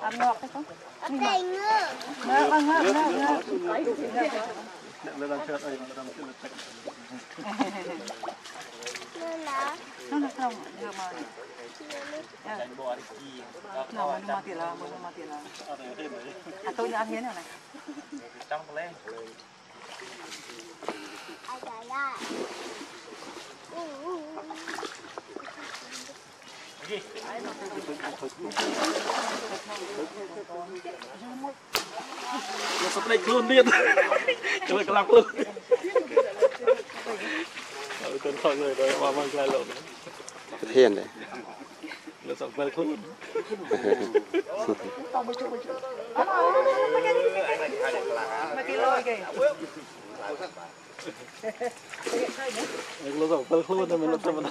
Ăn ngọt hay không? Ở đây ngơ. Ngọt, ngọt, ngọt, ngọt, ngọt. No, no está la deja más. Ya. No, no matila, no matila. A tu ya viene, ¿no? Estamos por ahí. Ay, ay, ay. Hãy subscribe cho kênh Ghiền Mì Gõ Để không bỏ lỡ những video hấp dẫn kontroller då var man klar lång. Beteende. Lo som väl cool. Lo som väl cool när man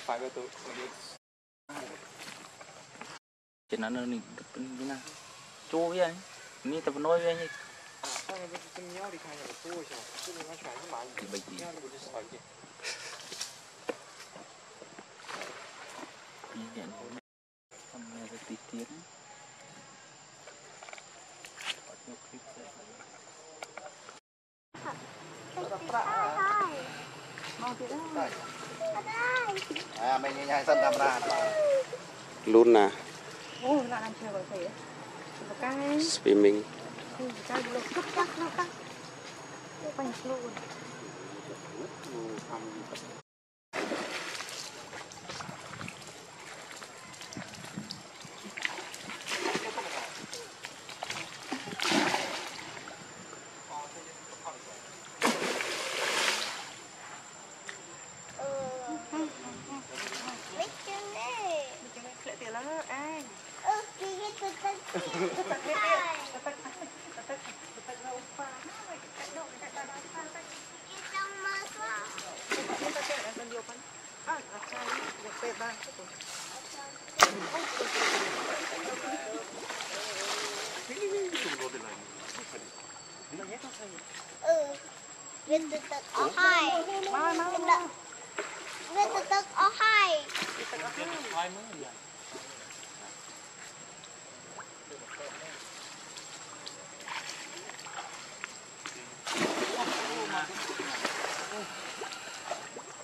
phải cái tôi Chỉ nó nên cái nào? Chua với anh. Ni tập nói với anh Sao này cái nhau đi khai nhà tôi sao Chứ đừng nói chuyện với bạn thì bây giờ Nhau đi đi sỏi kìa đi điện không nghe được tí tiếng ទៀតហើយអាមិនញញហើយសិនកាមេរ៉ាលូនណាអូណាដល់ជើងទៅបកាយ swimming ចាំលោកគិតចាស់ណាស់តាបាញ់ខ្លួន Được tật ở hai. Mau mau. Được tật tật ở hai. Hai mới vậy.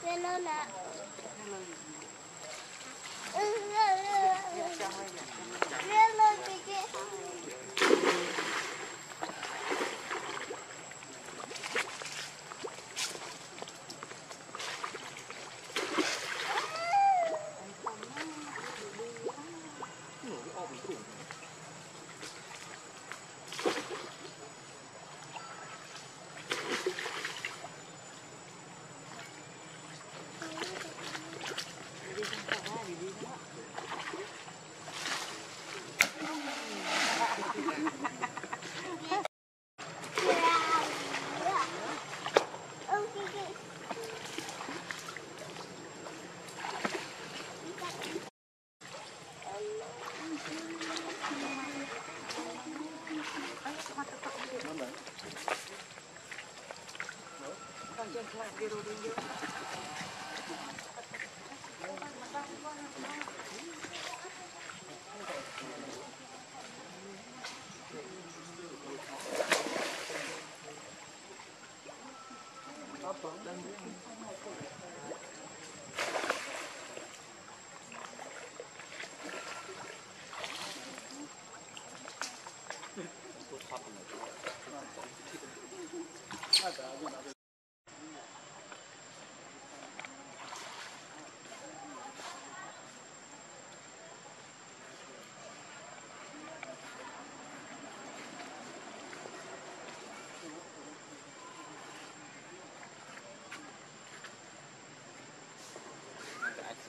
Hello nè. Hello. Hello. Pero yo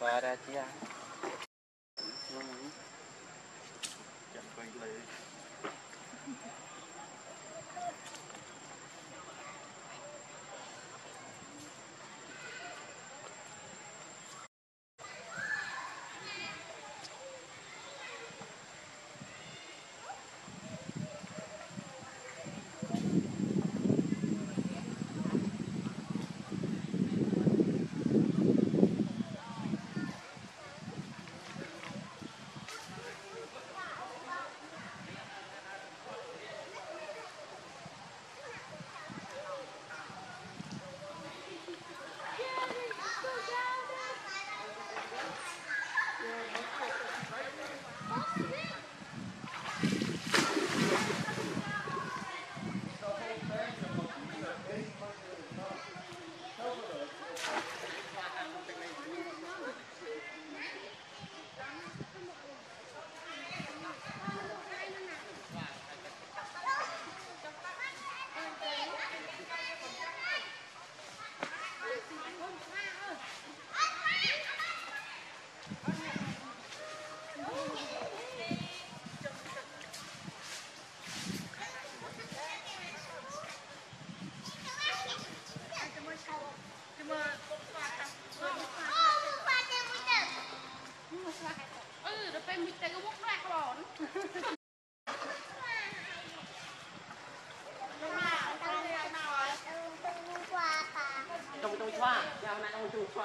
Para dia.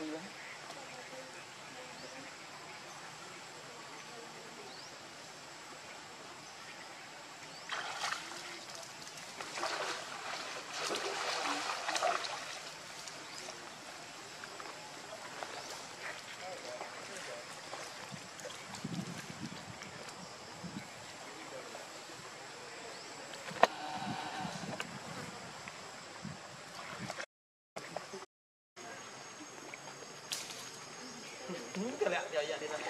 Cleveland. allá.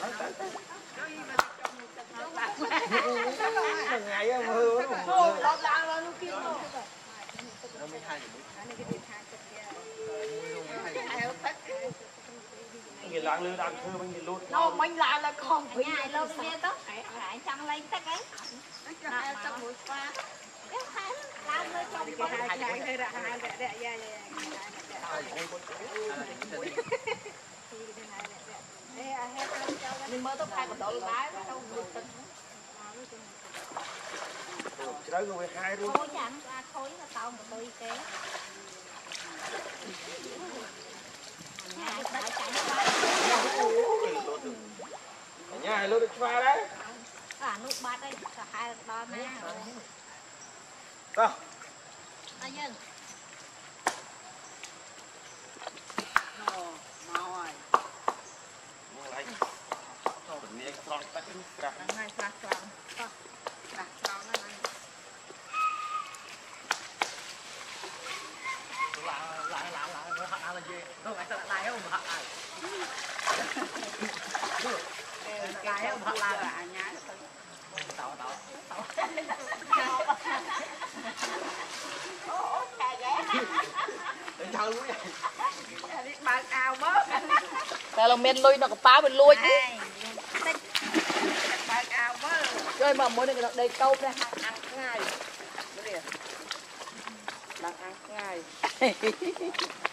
chân canh với cho con. Nhìn lạng lư đang thưa mình nhìn luôn. Nó mình lại là con bị ai lâu nghe đó. Lại chăng lên tất ấy. Nó hai trong buổi qua. Cái hai làm rồi trong con hai cái hơi ra hai đẻ đẻ dạ dạ. Nhưng mơ tóc hai còn độ lái nó đâu được. Chỉ đấy rồi hai luôn. Khối chẳng ra khối nó tao một đôi kế. Nhà phải chạy nó. Ở nhà hai lô được pha đấy. À nút bát đây, hai đo na. Đâu? Anh nhân. Hai phạt tròn. Phạt tròn nó này. Cái ông thật là à nhá.តែលោកមានលុយនៅកប៉ាល់វាលួច đây mà mới đây đây câu ra hàng ăn ngay, Đây. Đang ăn ngay.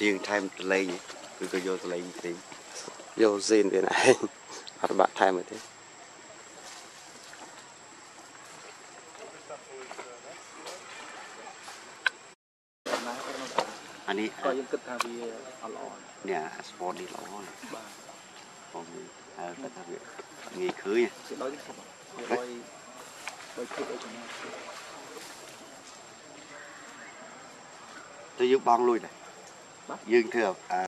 riêng time tôi lên tôi tôi vô tôi lên tiếng vô zin về này. Hoặc bạn thay mà thế anh ấy có những cách thay vì lọ nè sport đi lọ này. Còn mình à cách thay vì nghỉ khứ nha. Đôi đôi chút ở chỗ này tôi giúp băng lui này. ยืงเถอะ